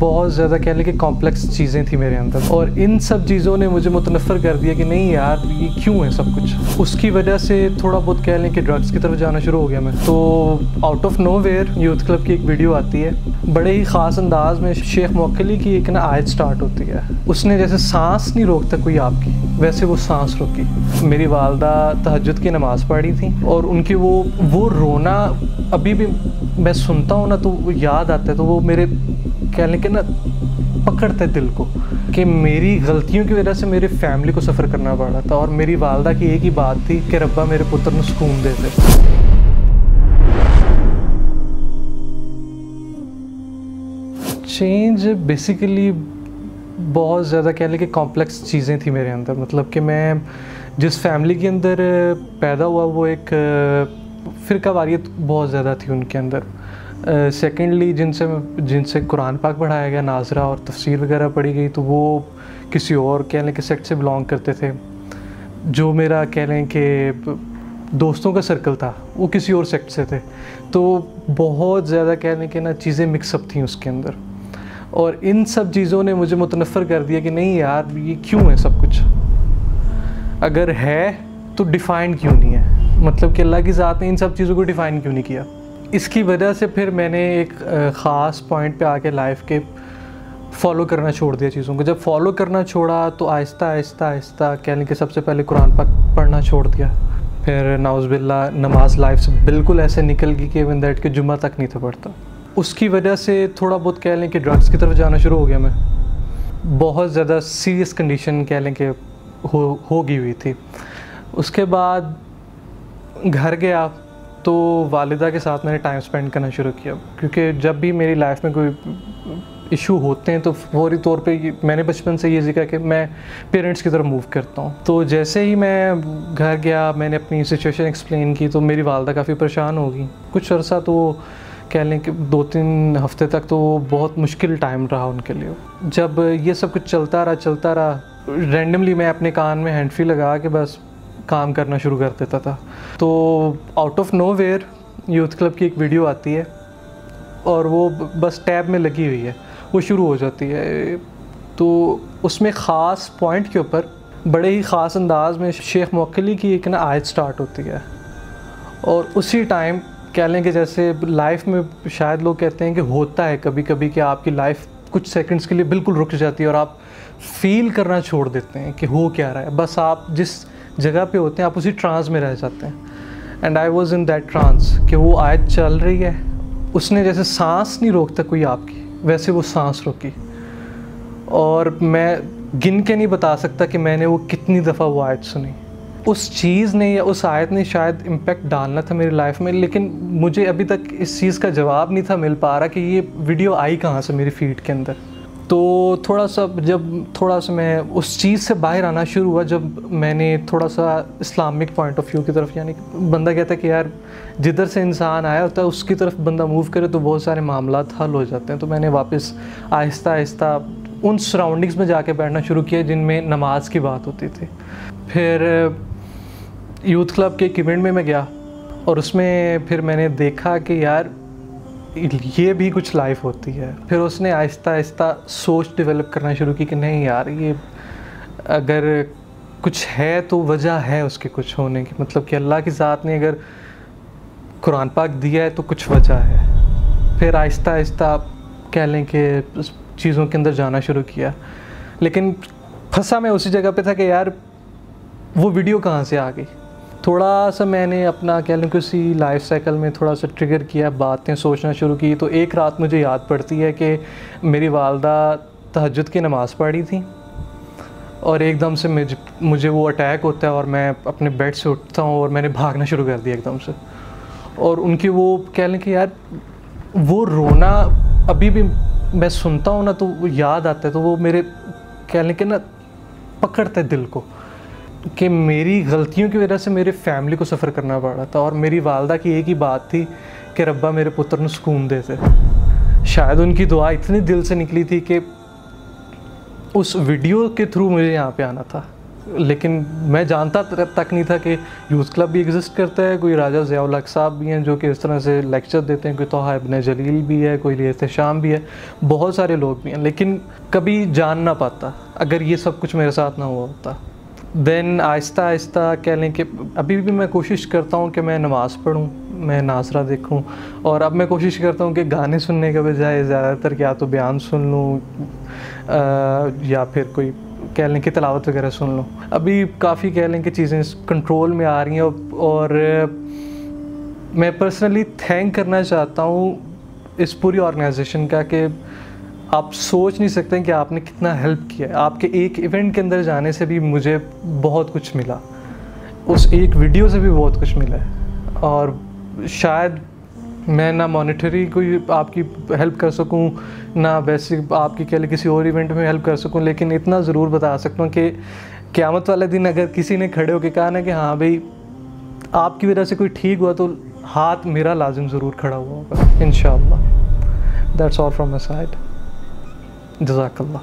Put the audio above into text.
بہت زیادہ کہہ لیں کہ کمپلیکس چیزیں تھیں میرے اندر۔ اور ان سب چیزوں نے مجھے متنفر کر دیا کہ نہیں یار، یہ کیوں ہے سب کچھ؟ اس کی وجہ سے تھوڑا بہت کہہ لیں کہ ڈرگس کی طرف جانا شروع ہو گیا میں۔ تو out of nowhere youth club کی ایک ویڈیو آتی ہے۔ بڑے ہی خاص انداز میں شیخ موکلی کی ایک نا آیت سٹارٹ ہوتی ہے۔ اس نے جیسے سانس نہیں روکتا کوئی آپ کی، ویسے وہ سانس روکی۔ میری والدہ تہجد کی نماز پڑھی تھیں اور ان کی وہ وہ رونا ابھی بھی میں سنتا ہوں نا تو وہ یاد آتا ہے تو وہ میرے کہہ لیں کہ نا پکڑتا ہے دل کو کہ میری غلطیوں کی وجہ سے میرے فیملی کو سفر کرنا پڑا تھا اور میری والدہ کی ایک ہی بات تھی کہ ربا میرے پتر نے سکون دے دے۔ چینج بیسیکلی بہت زیادہ کہہ لیں کہ کمپلیکس چیزیں تھیں میرے اندر۔ مطلب کہ میں جس فیملی کے اندر پیدا ہوا، وہ ایک فرقہ واریت بہت زیادہ تھی ان کے اندر۔ Uh, سیکنڈلی جن سے جن سے قرآن پاک پڑھایا گیا، ناظرہ اور تفسیر وغیرہ پڑھی گئی، تو وہ کسی اور کہہ لیں کہ سیکٹ سے بلانگ کرتے تھے۔ جو میرا کہہ لیں کہ دوستوں کا سرکل تھا، وہ کسی اور سیکٹ سے تھے۔ تو بہت زیادہ کہہ لیں کہ نا چیزیں مکس اپ تھیں اس کے اندر۔ اور ان سب چیزوں نے مجھے متنفر کر دیا کہ نہیں یار، یہ کیوں ہے سب کچھ؟ اگر ہے تو ڈیفائنڈ کیوں نہیں ہے؟ مطلب کہ اللہ کی ذات نے ان سب چیزوں کو ڈیفائن کیوں نہیں کیا؟ اس کی وجہ سے پھر میں نے ایک خاص پوائنٹ پہ آ کے لائف کے فالو کرنا چھوڑ دیا چیزوں کو۔ جب فالو کرنا چھوڑا تو آہستہ آہستہ آہستہ کہہ لیں کہ سب سے پہلے قرآن پاک پڑھنا چھوڑ دیا۔ پھر ناؤز باللہ نماز لائف سے بالکل ایسے نکل گئی کہ ون دیٹ کہ جمعہ تک نہیں تھا پڑھتا۔ اس کی وجہ سے تھوڑا بہت کہہ لیں کہ ڈرگس کی طرف جانا شروع ہو گیا میں۔ بہت زیادہ سیریس کنڈیشن کہہ لیں کہ ہو ہو گئی ہوئی تھی۔ اس کے بعد گھر گیا۔ تو والدہ کے ساتھ میں نے ٹائم اسپینڈ کرنا شروع کیا۔ کیونکہ جب بھی میری لائف میں کوئی ایشو ہوتے ہیں تو فوری طور پہ میں نے بچپن سے یہ ذکر کہ میں پیرنٹس کی طرف موو کرتا ہوں۔ تو جیسے ہی میں گھر گیا، میں نے اپنی سچویشن ایکسپلین کی تو میری والدہ کافی پریشان ہوگی کچھ عرصہ تو وہ کہہ لیں کہ دو تین ہفتے تک تو وہ بہت مشکل ٹائم رہا ان کے لیے۔ جب یہ سب کچھ چلتا رہا چلتا رہا رینڈملی میں اپنے کان میں ہینڈ فری لگا کے بس کام کرنا شروع کر دیتا تھا۔ تو out of nowhere youth club کی ایک ویڈیو آتی ہے اور وہ بس ٹیب میں لگی ہوئی ہے، وہ شروع ہو جاتی ہے۔ تو اس میں خاص پوائنٹ کے اوپر بڑے ہی خاص انداز میں شیخ موکلی کی ایک نا آیت سٹارٹ ہوتی ہے۔ اور اسی ٹائم کہہ لیں کہ جیسے لائف میں شاید لوگ کہتے ہیں کہ ہوتا ہے کبھی کبھی کہ آپ کی لائف کچھ سیکنڈس کے لیے بالکل رک جاتی ہے اور آپ فیل کرنا چھوڑ دیتے ہیں کہ ہو کیا رہا ہے۔ بس آپ جس جگہ پہ ہوتے ہیں، آپ اسی ٹرانس میں رہ جاتے ہیں۔ And I was in that trance کہ وہ آیت چل رہی ہے۔ اس نے جیسے سانس نہیں روکتا کوئی آپ کی، ویسے وہ سانس روکی۔ اور میں گن کے نہیں بتا سکتا کہ میں نے وہ کتنی دفعہ وہ آیت سنی۔ اس چیز نے یا اس آیت نے شاید امپیکٹ ڈالنا تھا میری لائف میں، لیکن مجھے ابھی تک اس چیز کا جواب نہیں تھا مل پا رہا کہ یہ ویڈیو آئی کہاں سے میری فیڈ کے اندر۔ تو تھوڑا سا جب تھوڑا سا میں اس چیز سے باہر آنا شروع ہوا، جب میں نے تھوڑا سا اسلامک پوائنٹ آف ویو کی طرف یعنی بندہ کہتا ہے کہ یار جدھر سے انسان آیا ہوتا ہے، اس کی طرف بندہ موو کرے تو بہت سارے معاملات حل ہو جاتے ہیں۔ تو میں نے واپس آہستہ آہستہ ان سراؤنڈنگس میں جا کے بیٹھنا شروع کیا جن میں نماز کی بات ہوتی تھی۔ پھر یوتھ کلب کے ایک ایونٹ میں میں گیا اور اس میں پھر میں نے دیکھا کہ یار یہ بھی کچھ لائف ہوتی ہے۔ پھر اس نے آہستہ آہستہ سوچ ڈیولپ کرنا شروع کی کہ نہیں یار، یہ اگر کچھ ہے تو وجہ ہے اس کے کچھ ہونے کی۔ مطلب کہ اللہ کی ذات نے اگر قرآن پاک دیا ہے تو کچھ وجہ ہے۔ پھر آہستہ آہستہ کہہ لیں کہ چیزوں کے اندر جانا شروع کیا۔ لیکن پھنسا میں اسی جگہ پہ تھا کہ یار، وہ ویڈیو کہاں سے آ گئی؟ تھوڑا سا میں نے اپنا کہہ لیں کہ اسی لائف سائیکل میں تھوڑا سا ٹریگر کیا، باتیں سوچنا شروع کی۔ تو ایک رات مجھے یاد پڑتی ہے کہ میری والدہ تہجد کی نماز پڑھی تھی اور ایک دم سے مجھے وہ اٹیک ہوتا ہے اور میں اپنے بیڈ سے اٹھتا ہوں اور میں نے بھاگنا شروع کر دیا ایک دم سے۔ اور ان کی وہ کہہ لیں کہ یار، وہ رونا ابھی بھی میں سنتا ہوں نا تو وہ یاد آتا ہے تو وہ میرے کہہ لیں کہ نا پکڑتا ہے دل کو۔ کہ میری غلطیوں کی وجہ سے میرے فیملی کو سفر کرنا پڑا تھا اور میری والدہ کی ایک ہی بات تھی کہ ربا میرے پتر نے سکون دے تھے شاید ان کی دعا اتنی دل سے نکلی تھی کہ اس ویڈیو کے تھرو مجھے یہاں پہ آنا تھا۔ لیکن میں جانتا تک نہیں تھا کہ یوز کلب بھی ایگزسٹ کرتا ہے، کوئی راجہ ضیاء الحق صاحب بھی ہیں جو کہ اس طرح سے لیکچر دیتے ہیں، کوئی توحہ ابن جلیل بھی ہے، کوئی لیت شام بھی ہے۔ بہت سارے لوگ بھی ہیں، لیکن کبھی جان نہ پاتا۔ اگر یہ سب کچھ میرے ساتھ نہ ہوا ہوتا۔ دین آہستہ آہستہ کہہ لیں کہ ابھی بھی میں کوشش کرتا ہوں کہ میں نماز پڑھوں، میں ناصرہ دیکھوں۔ اور اب میں کوشش کرتا ہوں کہ گانے سننے کے بجائے زیادہ تر کیا تو بیان سن لوں یا پھر کوئی کہہ لیں کہ تلاوت وغیرہ سن لوں۔ ابھی کافی کہہ لیں کہ چیزیں کنٹرول میں آ رہی ہیں۔ اور میں پرسنلی تھینک کرنا چاہتا ہوں اس پوری آرگنائزیشن کا کہ آپ سوچ نہیں سکتے کہ آپ نے کتنا ہیلپ کیا ہے۔ آپ کے ایک ایونٹ کے اندر جانے سے بھی مجھے بہت کچھ ملا۔ اس ایک ویڈیو سے بھی بہت کچھ ملا ہے۔ اور شاید میں نہ مانیٹری کوئی آپ کی ہیلپ کر سکوں، نہ ویسے آپ کی کہہ کسی اور ایونٹ میں ہیلپ کر سکوں، لیکن اتنا ضرور بتا سکتا ہوں کہ قیامت والے دن اگر کسی نے کھڑے ہو کے کہا نا کہ ہاں بھائی، آپ کی وجہ سے کوئی ٹھیک ہوا تو ہاتھ میرا لازم ضرور کھڑا ہوا ہوگا ان شاء اللہ that's all from my side جزاك الله.